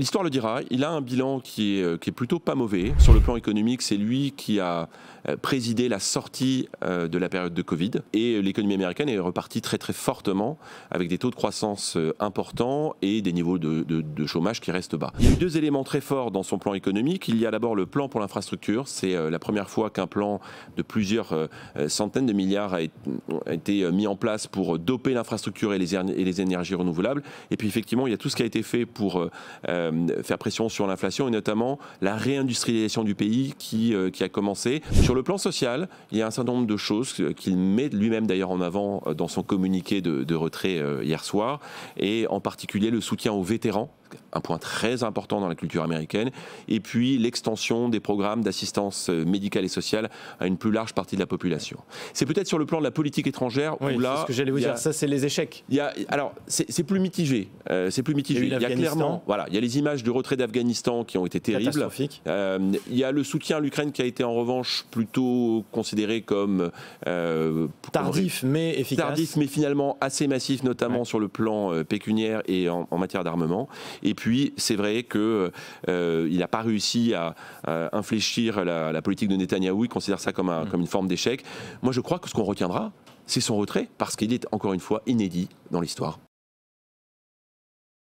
l'histoire le dira, il a un bilan qui est, qui est plutôt pas mauvais. Sur le plan économique, c'est lui qui a présidé la sortie de la période de Covid et l'économie américaine est repartie très très fortement avec des taux de croissance importants et des niveaux de, chômage qui restent bas. Il y a eu deux éléments très forts dans son plan économique. Il y a d'abord le plan pour l'infrastructure. C'est la première fois qu'un plan de plusieurs centaines de milliards a été mis en place pour doper l'infrastructure et les, énergies renouvelables. Et puis effectivement, il y a tout ce qui a été fait pour euh, euh, faire pression sur l'inflation et notamment la réindustrialisation du pays qui, euh, qui a commencé. Sur le plan social, il y a un certain nombre de choses qu'il met lui-même d'ailleurs en avant dans son communiqué de retrait hier soir, et en particulier le soutien aux vétérans un point très important dans la culture américaine, et puis l'extension des programmes d'assistance médicale et sociale à une plus large partie de la population. C'est peut-être sur le plan de la politique étrangère où là... ce que j'allais vous dire, ça c'est les échecs. Il y a, alors, c'est plus mitigé. Euh, c'est plus mitigé. Il y, a clairement, voilà, il y a les images du retrait d'Afghanistan qui ont été terribles. Euh, il y a le soutien à l'Ukraine qui a été en revanche plutôt considéré comme euh, tardif mais efficace. Tardif mais finalement assez massif, notamment sur le plan pécuniaire et en, matière d'armement. Et puis c'est vrai que il n'a pas réussi à, infléchir la, politique de Netanyahou. Il considère ça comme, mm. comme une forme d'échec. Moi, je crois que ce qu'on retiendra, c'est son retrait, parce qu'il est encore une fois inédit dans l'histoire.